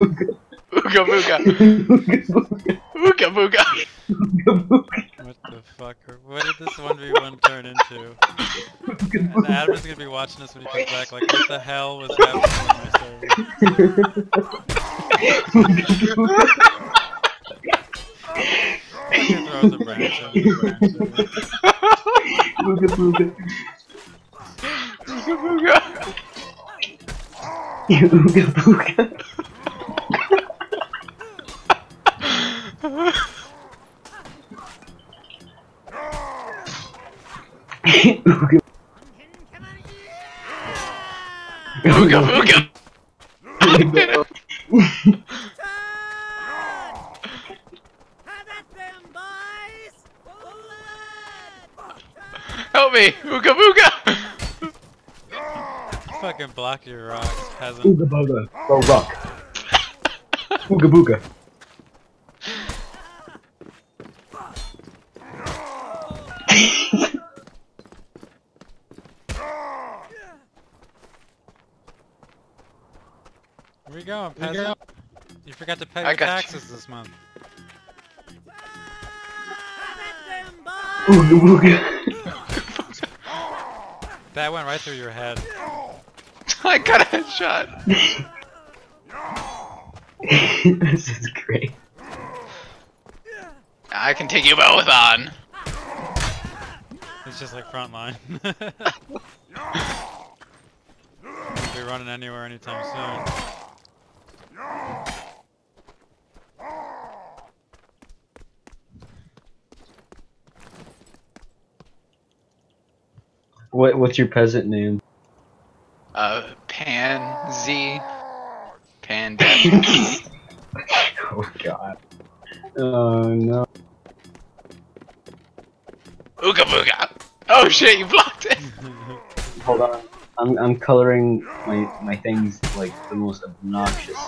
Ooga booga. Ooga booga. What the fuck? What did this 1v1 turn into? And Adam's gonna be watching this when he comes back, like, what the hell was happening on my server? Fucking throws a branch over the Booga booga. Ooga booga. Ooga booga. Ooga Ooga booga. booga. Help me. Ooga booga. Fucking block your rocks, peasant. Ooga booga. Go rock. Ooga booga. Where we going, peasant? You forgot to pay I your got you. taxes this month. Ooga. That went right through your head. I got a headshot. this is great. I can take you both on. It's just like frontline. Won't be running anywhere anytime soon. What what's your peasant name? Uh, Pan Z. Pan dash. oh god. Oh no. Ooga booga. Oh shit, you blocked it. Hold on. I'm I'm coloring my my things like the most obnoxious.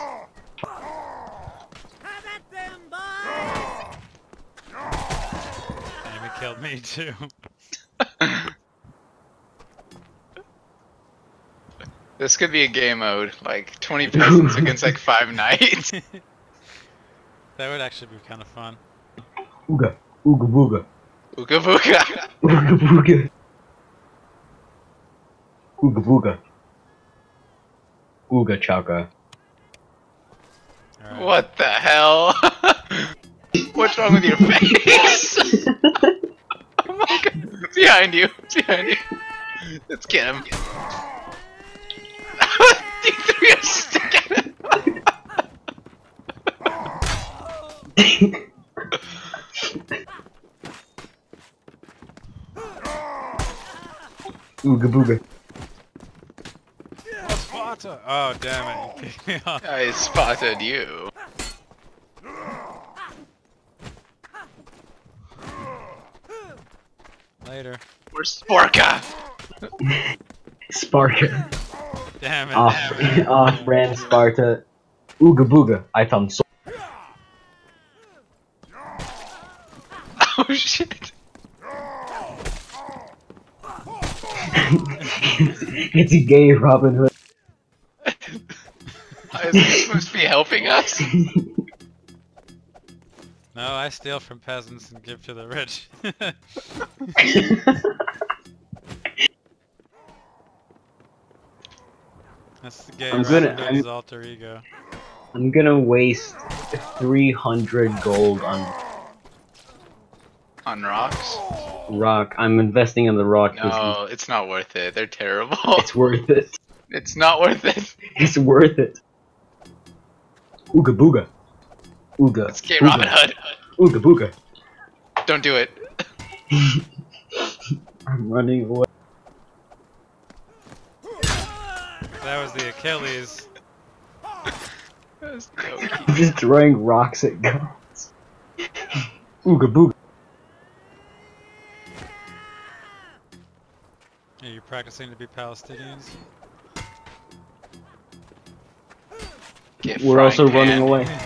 Enemy killed me too. This could be a game mode, like 20 peasants against like 5 knights. that would actually be kind of fun. Ooga ooga booga. Ooga booga. Ooga booga. Ooga booga. Ooga chaka. Alright. What the hell? What's wrong with your face? oh my god. Behind you. Behind you. Let's get him. you threw a stick at him. Ooga booga. Oh, Sparta! Oh, damn it. You kicked me off. I spotted you. Later. Where's Sporka? Sparta. Damn it. Off damn it. off brand Sparta. Ooga booga. I found so Oh shit. it's a gay Robin Hood. Is he supposed to be helping us? No, I steal from peasants and give to the rich. That's the gay I'm Robin gonna- I'm- alter ego. I'm gonna waste 300 gold on On rocks? Rock. I'm investing in the Rock. No, it's not worth it. They're terrible. It's worth it. It's not worth it. It's worth it. Ooga booga. Ooga. Let's get. Robin Hood. Ooga booga. Don't do it. I'm running away. That was the Achilles. That's so cute. I'm just throwing rocks at guns. Ooga booga. Are you practicing to be Palestinians? Get We're also pan. running away.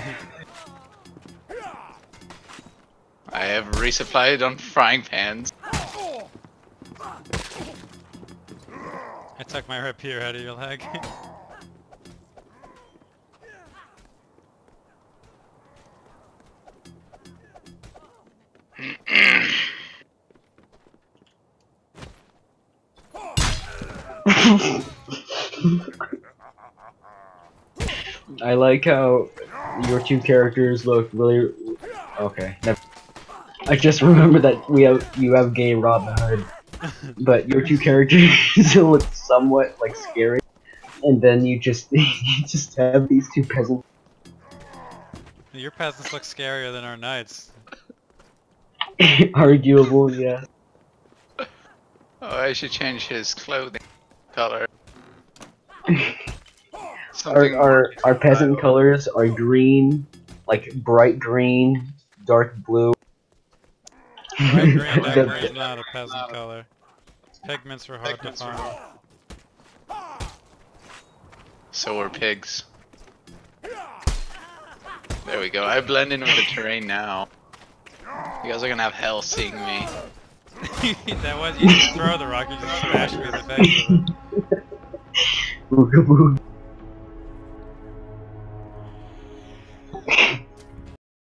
I have resupplied on frying pans. I took my rapier out of your leg. I like how your two characters look really. Okay, never. I just remember that we have you have gay Robin Hood, but your two characters look somewhat like scary, and then you just you just have these two peasants. Your peasants look scarier than our knights. Arguable, yeah. Oh, I should change his clothing color. Our our our peasant more colors are green, like bright green, dark blue. Bright green The- dagger is not a peasant color. Pigments are hard to Pigments are find. So are pigs. There we go. I blend in with the terrain now. You guys are gonna have hell seeing me. that was you throw the rock, you just smashed me in the face